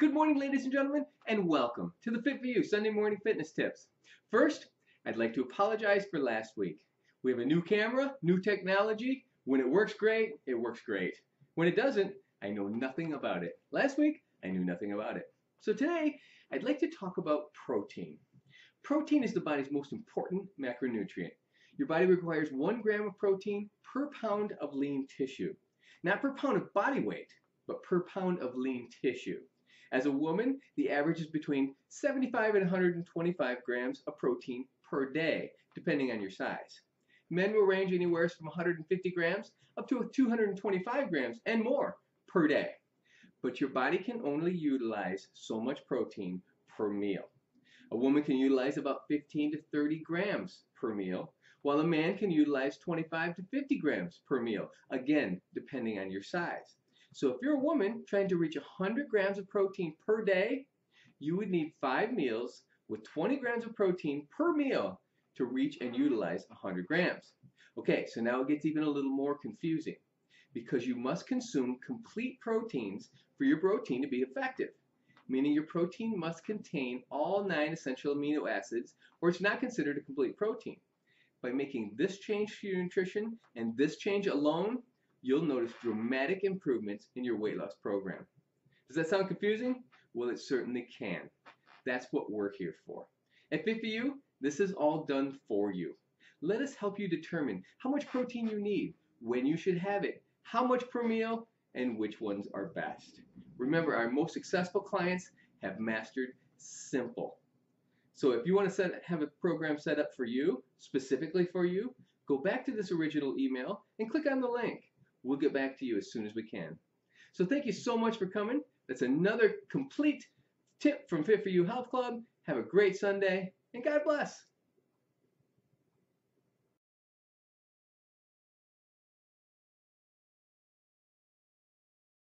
Good morning, ladies and gentlemen, and welcome to the Fit for You Sunday Morning Fitness Tips. First, I'd like to apologize for last week. We have a new camera, new technology. When it works great, it works great. When it doesn't, I know nothing about it. Last week, I knew nothing about it. So today, I'd like to talk about protein. Protein is the body's most important macronutrient. Your body requires one gram of protein per pound of lean tissue. Not per pound of body weight, but per pound of lean tissue. As a woman, the average is between 75 and 125 grams of protein per day, depending on your size. Men will range anywhere from 150 grams up to 225 grams and more per day. But your body can only utilize so much protein per meal. A woman can utilize about 15 to 30 grams per meal, while a man can utilize 25 to 50 grams per meal, again, depending on your size. So if you're a woman trying to reach 100 grams of protein per day, you would need five meals with 20 grams of protein per meal to reach and utilize 100 grams. Okay, so now it gets even a little more confusing because you must consume complete proteins for your protein to be effective, meaning your protein must contain all nine essential amino acids or it's not considered a complete protein. By making this change to your nutrition and this change alone, you'll notice dramatic improvements in your weight loss program. Does that sound confusing? Well, it certainly can. That's what we're here for. At Fit4U, this is all done for you. Let us help you determine how much protein you need, when you should have it, how much per meal, and which ones are best. Remember, our most successful clients have mastered simple. So if you want to set, have a program set up for you, specifically for you, go back to this original email and click on the link. We'll get back to you as soon as we can. So thank you so much for coming. That's another complete tip from Fit for You Health Club. Have a great Sunday, and God bless.